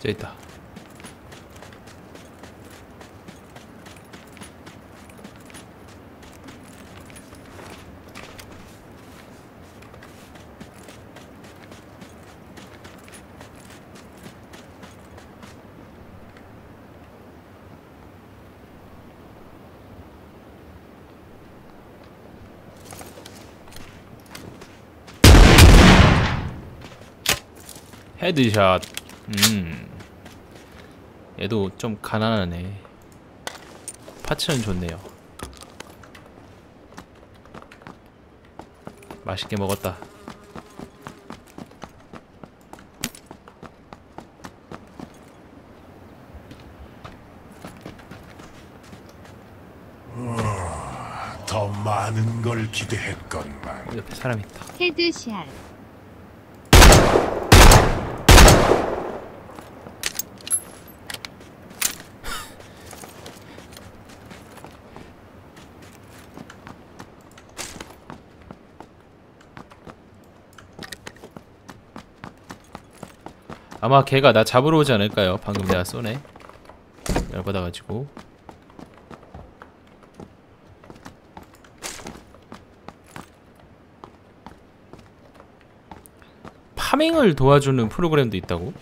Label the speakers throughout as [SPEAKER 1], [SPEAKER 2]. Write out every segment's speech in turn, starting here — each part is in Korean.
[SPEAKER 1] 저 있다. Headshot. 음. 얘도 좀 가난하네. Parts는 좋네요. 맛있게 먹었다.
[SPEAKER 2] 더 많은 걸 기대했건만
[SPEAKER 1] 어, 옆에 사람 있다.
[SPEAKER 3] Headshot.
[SPEAKER 1] 아마 걔가 나 잡으러 오지 않을까요? 방금 내가 쏘네. 열받아가지고. 파밍을 도와주는 프로그램도 있다고?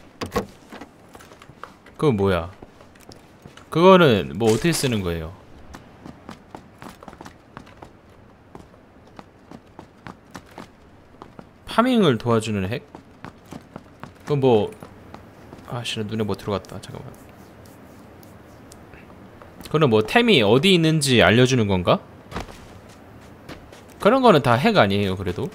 [SPEAKER 1] 그건 뭐야? 그거는 뭐 어떻게 쓰는 거예요? 파밍을 도와주는 핵? 그건 뭐 아씨 눈에 뭐 들어갔다 잠깐만 그거는 뭐 템이 어디 있는지 알려주는 건가? 그런 거는 다 핵 아니에요 그래도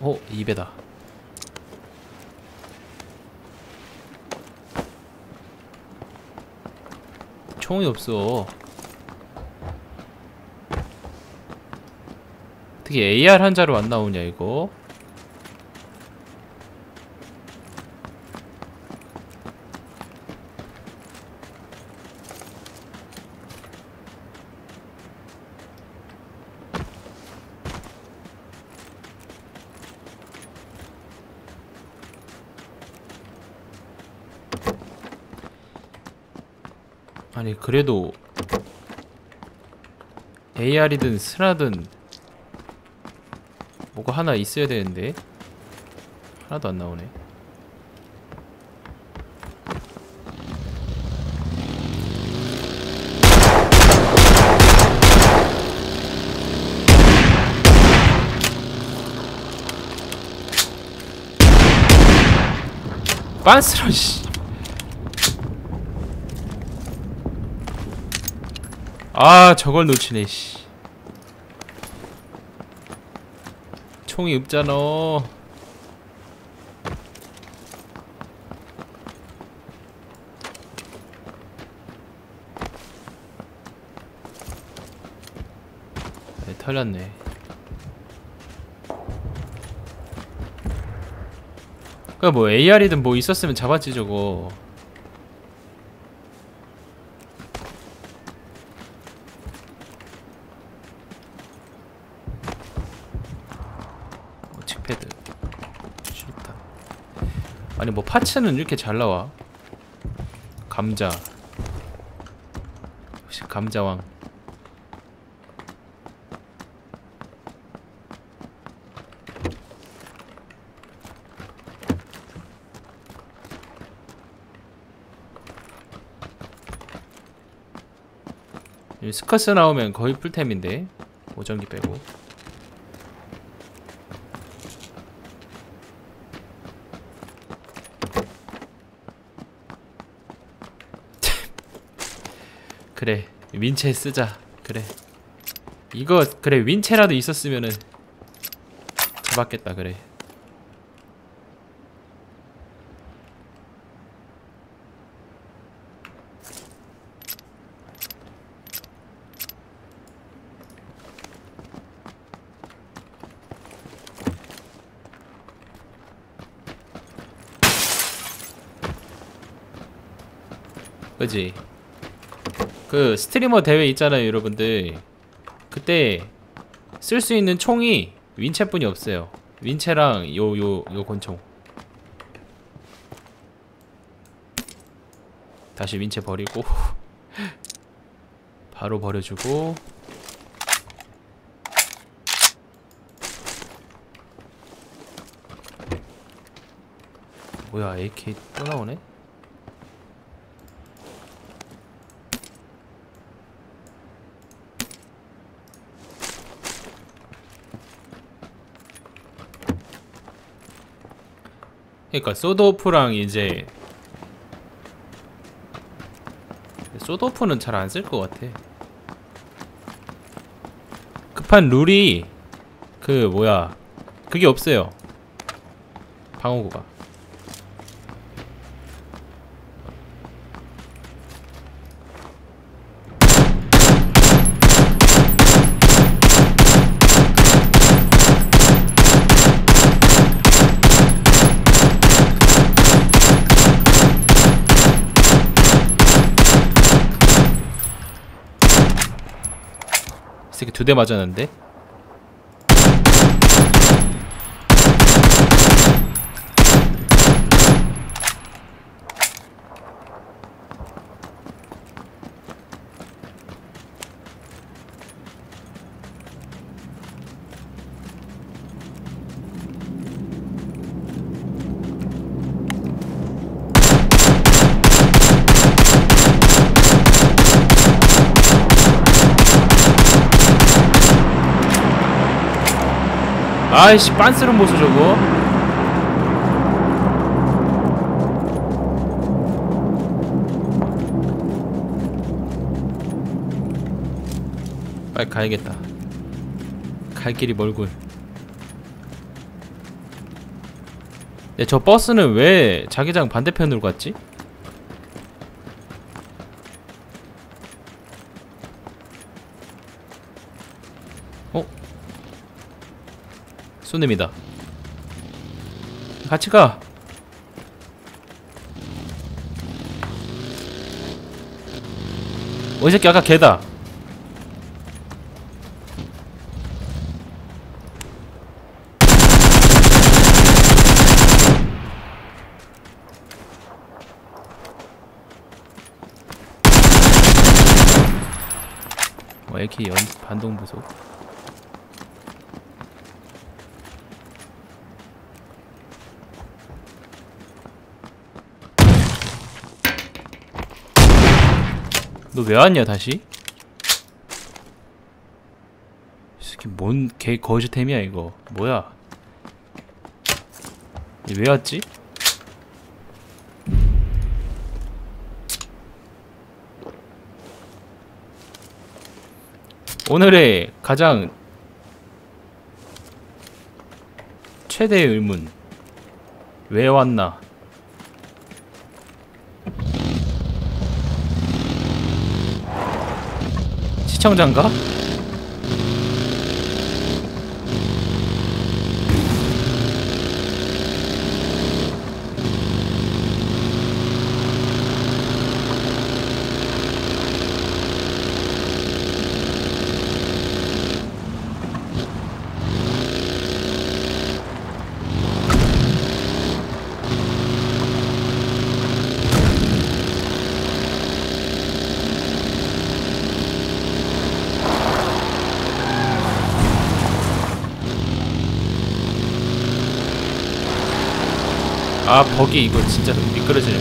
[SPEAKER 1] 어? 2배다 총이 없어. 어떻게 AR 한자로 안 나오냐 이거 그래도 AR이든 스나든 뭐가 하나 있어야 되는데 하나도 안 나오네. 빤스런 씨 아 저걸 놓치네 씨. 총이 없잖아. 네, 털렸네. 그뭐 AR이든 뭐 있었으면 잡았지 저거 어, 칙패드 싫다 아니 뭐 파츠는 이렇게 잘 나와. 감자. 역시 감자왕. 이 스커스 나오면 거의 풀템인데 오전기 빼고 그래 윈체 쓰자. 그래. 이거 그래 윈체라도 있었으면은 잡았겠다 그래. 그지? 그 스트리머 대회 있잖아요, 여러분들. 그때 쓸 수 있는 총이 윈체뿐이 없어요. 윈체랑 요 요 요 권총. 다시 윈체 버리고 바로 버려주고 뭐야 AK 또 나오네? 그러니까 소드오프랑 이제 소드오프는 잘 안 쓸 것 같아. 급한 룰이 그 뭐야 그게 없어요. 방어구가 두대 맞았는데 아이씨 빤스런 모습 저거. 빨리 가야겠다. 갈 길이 멀군. 네, 저 버스는 왜 자기장 반대편으로 갔지? 손님이다. 같이 가. 어 이 새끼 아까 개다. 어, AK 연 반동 부속. 너 왜 왔냐 다시? 이 새끼 뭔개 거짓템이야 이거 뭐야? 얘왜 왔지? 오늘의 가장 최대의 의문 왜 왔나? 시청자인가? 아 버기 이거 진짜 미끄러지네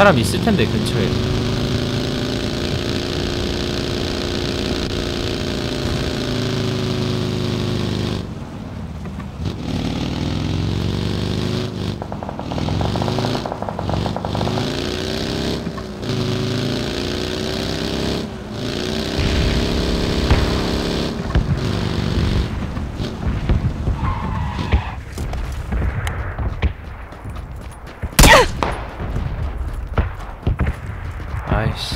[SPEAKER 1] 사람 있을 텐데 근처에. 아이씨.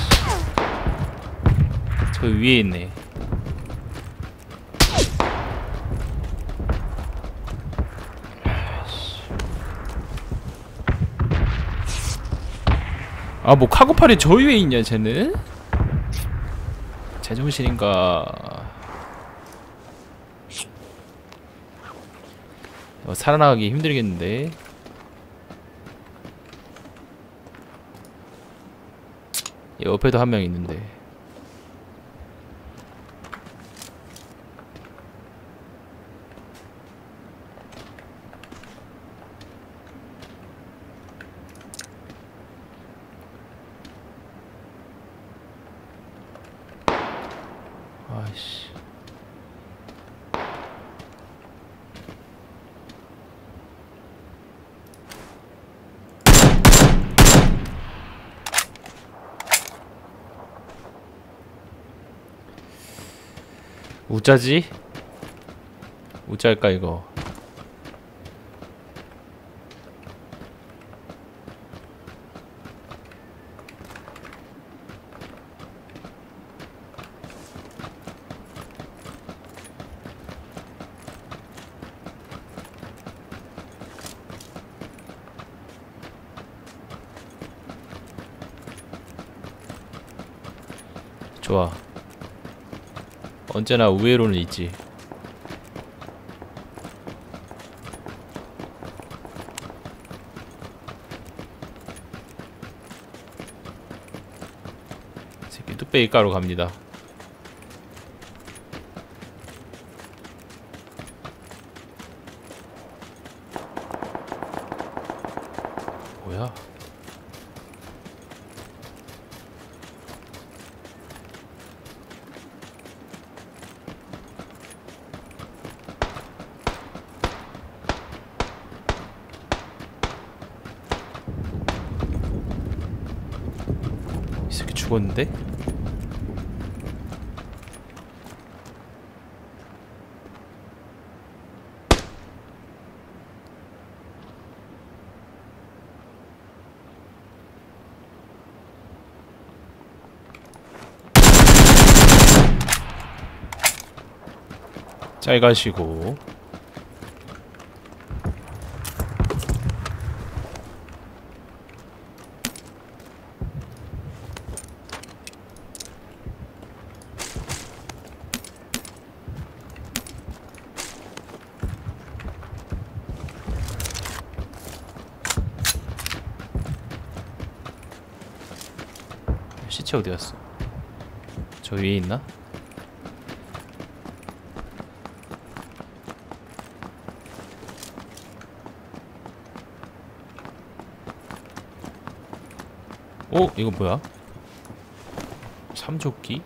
[SPEAKER 1] 저 위에 있네. 아, 뭐 카고팔이 저 위에 있냐, 쟤는? 제정신인가? 어, 살아나가기 힘들겠는데. 옆에도 한 명 있는데. 아이씨. 우 짜지? 우짤까 이거 좋아 언제나 우회로는 있지. 새끼 뚝배기 가로 갑니다. 뭐야? 이 새끼 죽었는데? 잘 가시고 시체 어디 갔어? 저 위에 있나? 어? 이거 뭐야? 삼조끼?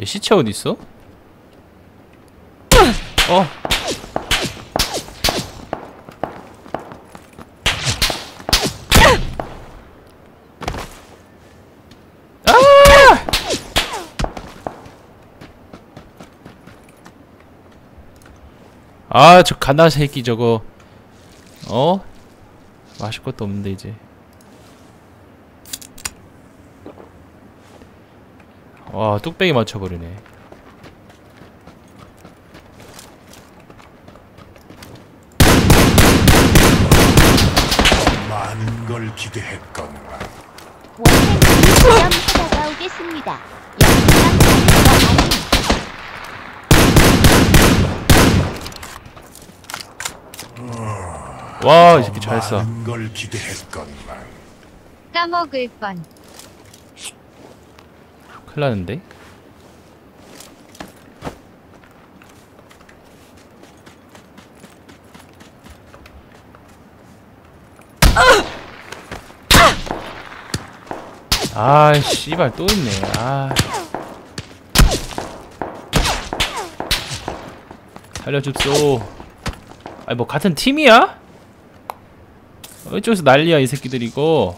[SPEAKER 1] 얘 시체 어디 있어? 어? 아, 저 가나 새끼 저거. 어? 마실 것도 없는데 이제. 와, 뚝배기 맞춰버리네.
[SPEAKER 2] 많은 걸 기대했건만
[SPEAKER 3] 원생님이 부담하다가 오겠습니다.
[SPEAKER 1] 와, 이 새끼 잘
[SPEAKER 2] 써. 걸 기대했건만.
[SPEAKER 3] 까먹을 뻔.
[SPEAKER 1] 큰일 나는데? 아, 씨발 또 있네. 아. 살려줍소. 아니 뭐 같은 팀이야? 어, 이쪽에서 난리야 이 새끼들 이거.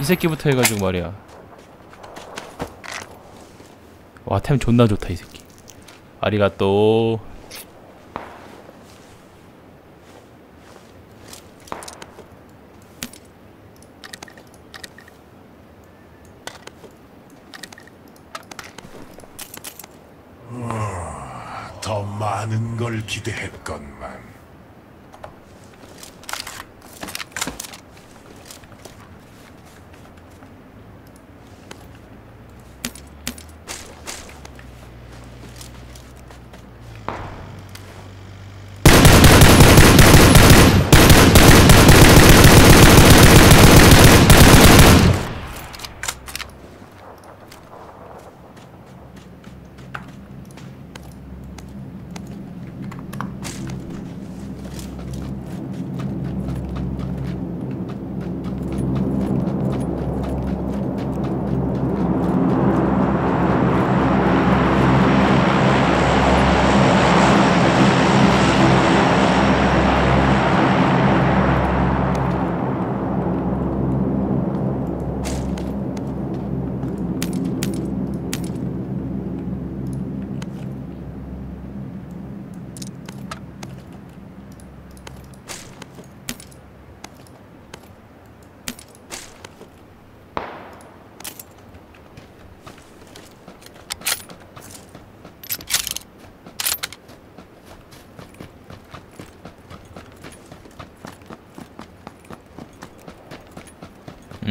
[SPEAKER 1] 이 새끼부터 해가지고 말이야. 와 템 존나 좋다 이 새끼. 아리가또
[SPEAKER 2] 더 많은 걸기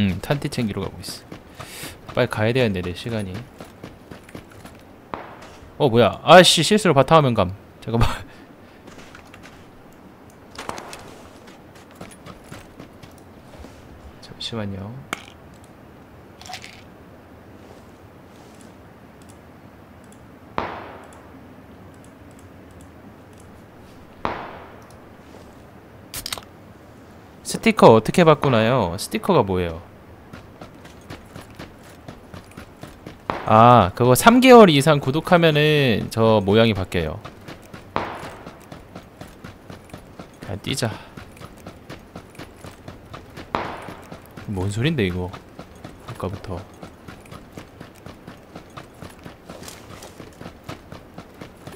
[SPEAKER 1] 음 탄티 챙기러 가고 있어. 빨리 가야 되는데 내 시간이. 어 뭐야. 아씨 실수로 바탕화면 감. 잠깐만. 잠시만요. 스티커 어떻게 바꾸나요? 스티커가 뭐예요? 아, 그거 3개월 이상 구독하면은 저 모양이 바뀌어요. 그냥 뛰자. 뭔 소린데 이거? 아까부터.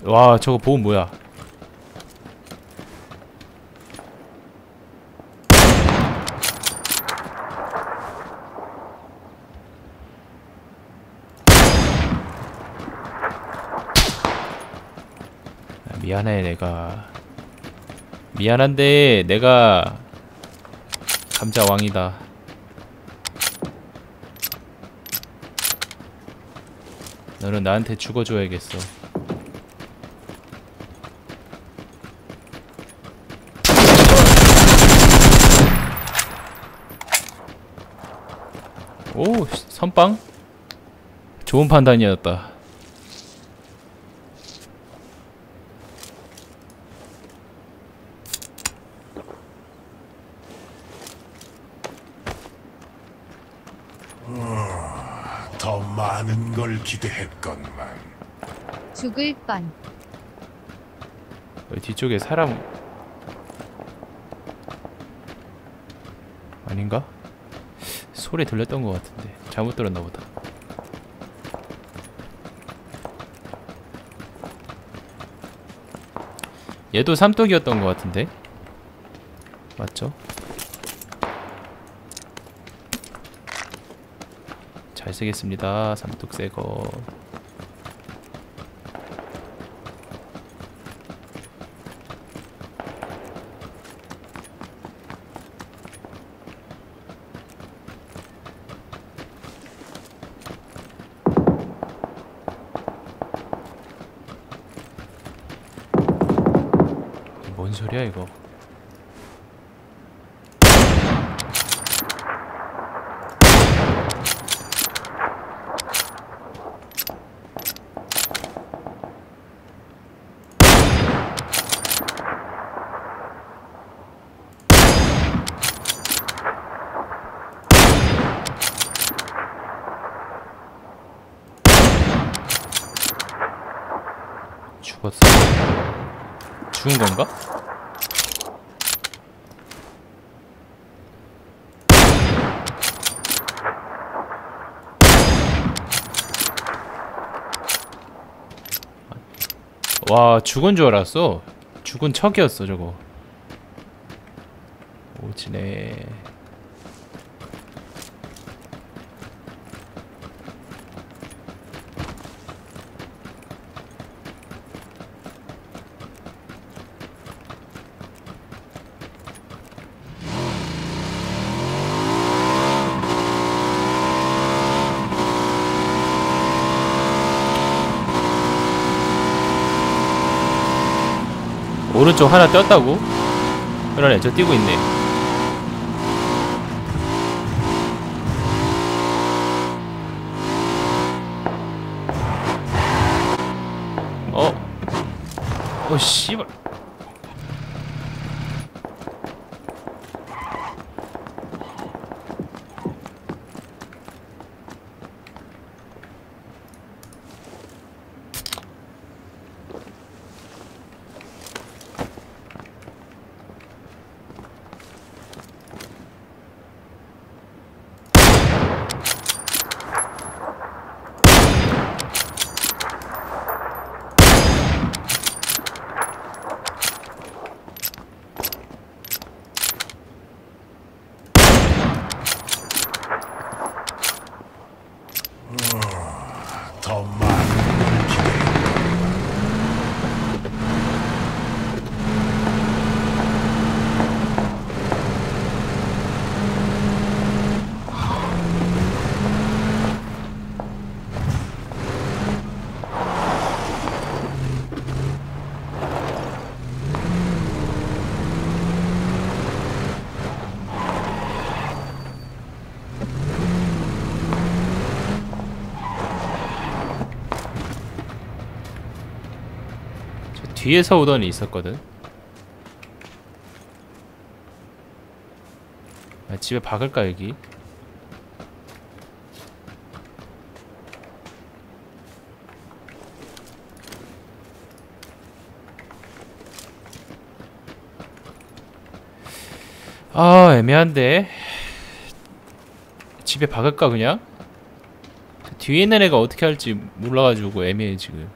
[SPEAKER 1] 와, 저거 보험 뭐야? 미안해 내가. 미안한데 내가 감자 왕이다. 너는 나한테 죽어줘야겠어. 오 선빵? 좋은 판단이었다
[SPEAKER 2] 더 많은 걸 기대했건만
[SPEAKER 3] 죽을 뻔.
[SPEAKER 1] 여기 뒤쪽에 사람 아닌가? 소리 들렸던 것 같은데 잘못 들었나 보다. 얘도 삼독이었던 것 같은데 맞죠? 잘 쓰겠습니다. 삼독 새거. 뭔 소리야 이거 죽었어. 죽은 건가? 와 죽은 줄 알았어. 죽은 척이었어 저거. 오지네. 오른쪽 하나 떴다고? 그러네 저 뛰고 있네 어? 어 씨발
[SPEAKER 2] 더 많은 걸 기대했건만
[SPEAKER 1] 저 뒤에서 오더니 있었거든 아, 집에 박을까 여기? 아 애매한데 집에 박을까 그냥? 저 뒤에 있는 애가 어떻게 할지 몰라가지고 애매해 지금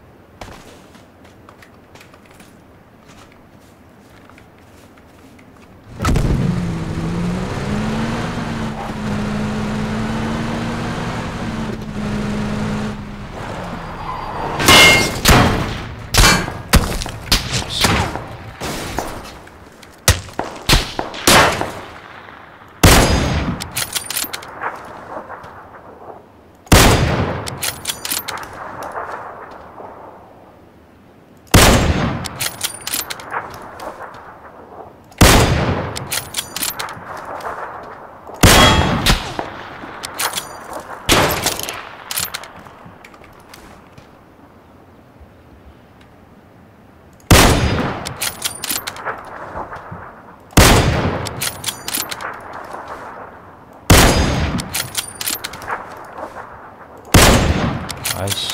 [SPEAKER 1] 아이씨.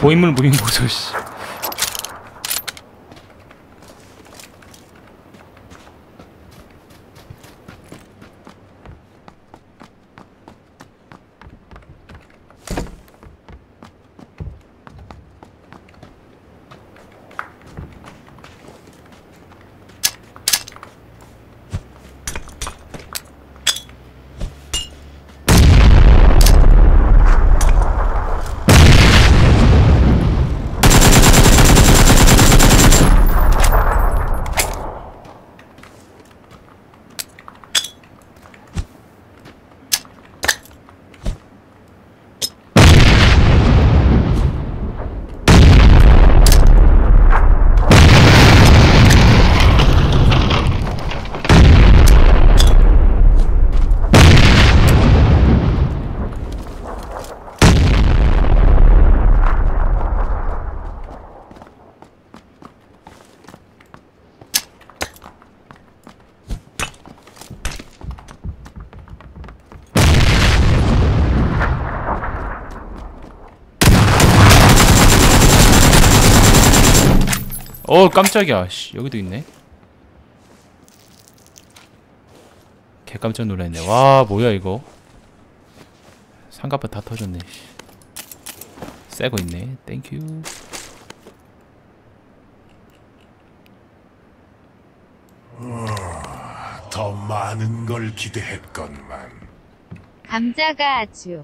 [SPEAKER 1] 고인물 무인 보소 씨 어 깜짝이야. 씨 여기도 있네. 개 깜짝 놀랐네. 와 뭐야 이거? 상가파 다 터졌네 새거 있네. Thank you
[SPEAKER 2] 더 많은 걸 기대했건만.
[SPEAKER 3] 감자가 아주.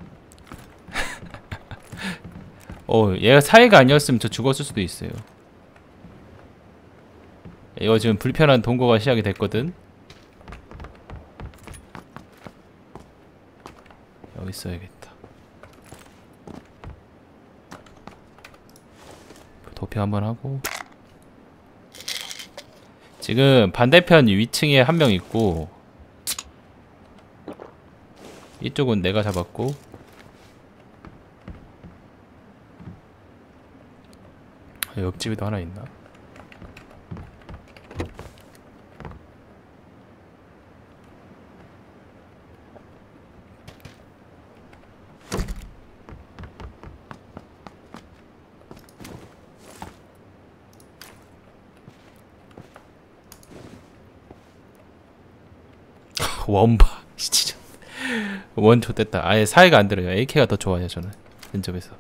[SPEAKER 1] 어 얘가 사이가 아니었으면 저 죽었을 수도 있어요 이거 지금 불편한 동거가 시작이 됐거든. 여기 있어야겠다. 도핑 한번 하고. 지금 반대편 위층에 한 명 있고 이쪽은 내가 잡았고 아, 옆집에도 하나 있나? 원바 진짜. 원 좋댔다. 아예 사이가 안 들어요. AK가 더 좋아요 저는. 근접에서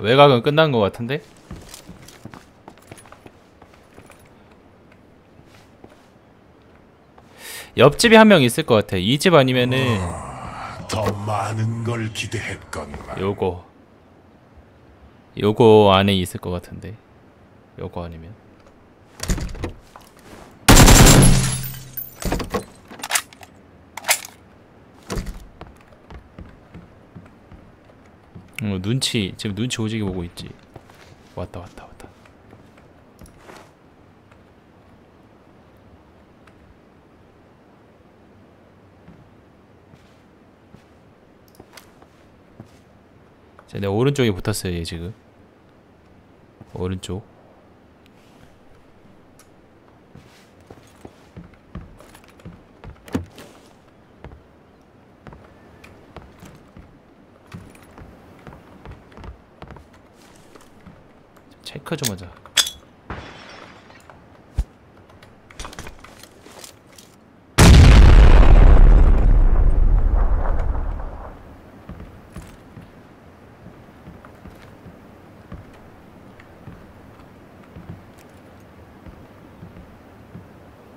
[SPEAKER 1] 외곽은 끝난 것 같은데? 옆집에 한명 있을 것 같아. 이 집 아니면은
[SPEAKER 2] 더 많은 걸 기대했건만.
[SPEAKER 1] 요거 요거 안에 있을 것 같은데. 요거 아니면 어, 눈치 지금 눈치 오지게 보고 있지. 왔다 왔다 왔다. 자, 내 오른쪽에 붙었어요, 얘 지금. 오른쪽. 체크 좀 하자.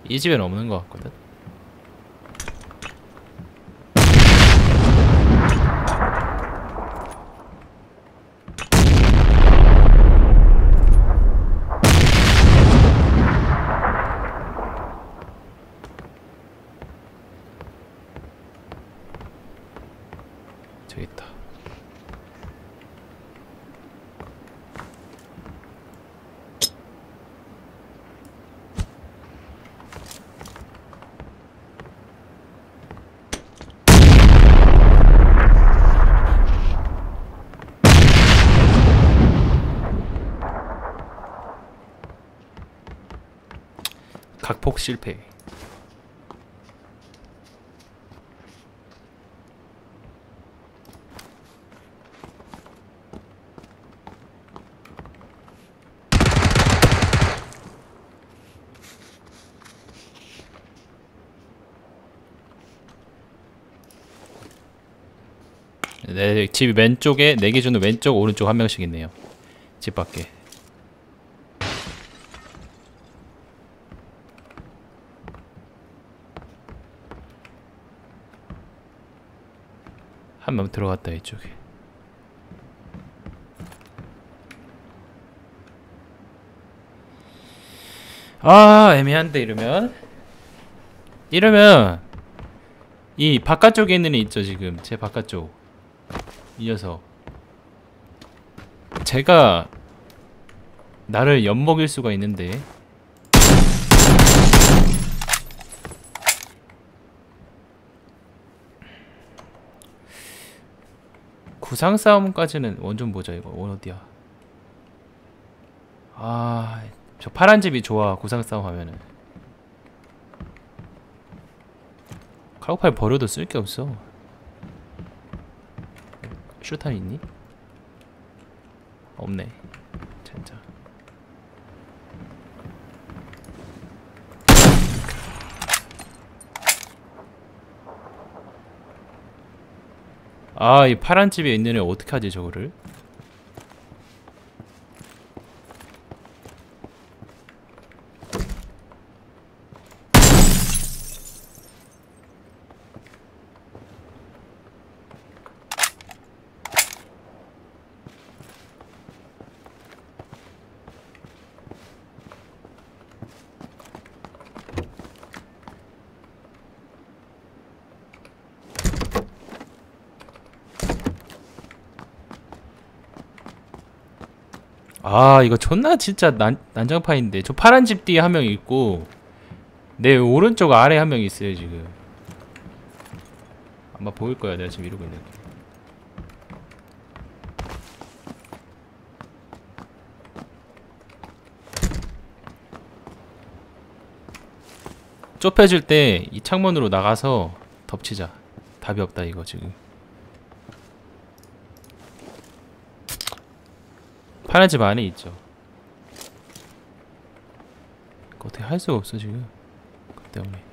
[SPEAKER 1] 이 집엔 없는 것 같거든. 저기 있다. 각폭 실패. 내집 왼쪽에 내 기준으로 왼쪽 오른쪽 한 명씩 있네요. 집 밖에. 한명 들어갔다 이쪽에. 아 애매한데 이러면. 이러면 이 바깥쪽에 있는 애 있죠 지금. 제 바깥쪽. 이 녀석. 제가 나를 엿먹일 수가 있는데 구상 싸움까지는 원좀 보자 이거. 원 어디야? 아저 파란 집이 좋아 구상 싸움 하면은. 카고팔 버려도 쓸 게 없어. 슈탄 있니? 없네 진짜 아 이 파란 집에 있는 애 어떻게 하지 저거를 아 이거 존나 진짜 난, 난장판인데. 저 파란 집 뒤에 한 명 있고 내 오른쪽 아래 한 명 있어요 지금. 아마 보일 거야 내가 지금 이러고 있는 거. 좁혀질 때 이 창문으로 나가서 덮치자. 답이 없다 이거 지금 파란 집 안에 있죠. 어떻게 할 수가 없어 지금. 그 때문에.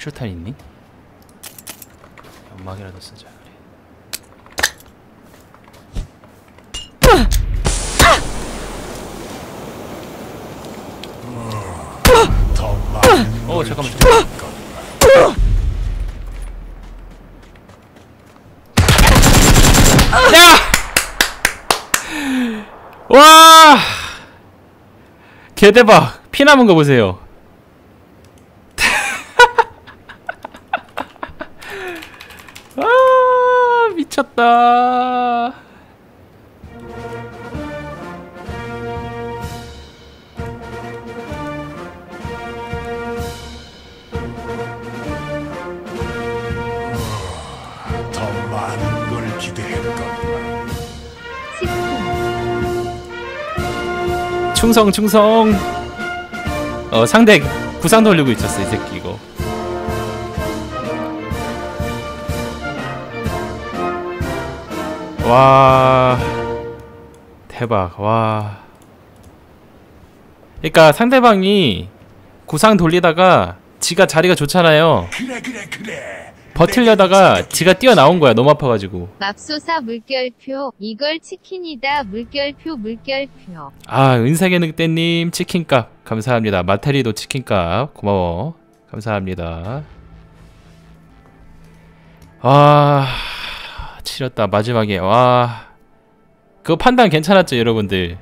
[SPEAKER 1] 슈탄 있니? 연막이라도 쓰자. 그래.
[SPEAKER 2] 어걸
[SPEAKER 1] 잠깐만.
[SPEAKER 2] 것만.
[SPEAKER 1] 와! 개대박. 피 남은 거 보세요. 아, 미쳤다.
[SPEAKER 2] 더 많은 걸 기대했건만.
[SPEAKER 3] 치킨.
[SPEAKER 1] 충성 충성. 어, 상대 구상 돌리고 있었어, 이 새끼 이거. 와. 대박. 와. 그러니까 상대방이 구상 돌리다가 지가 자리가 좋잖아요.
[SPEAKER 2] 그래 그래 그래.
[SPEAKER 1] 버틸려다가 지가 뛰어나온 거야. 너무 아파가지고.
[SPEAKER 3] 맙소사 물결표. 이걸 치킨이다. 물결표 물결표.
[SPEAKER 1] 아 은색의 늑대님 치킨값 감사합니다. 마테리도 치킨값 고마워. 감사합니다. 아 치렸다. 마지막에 와. 그거 판단 괜찮았죠 여러분들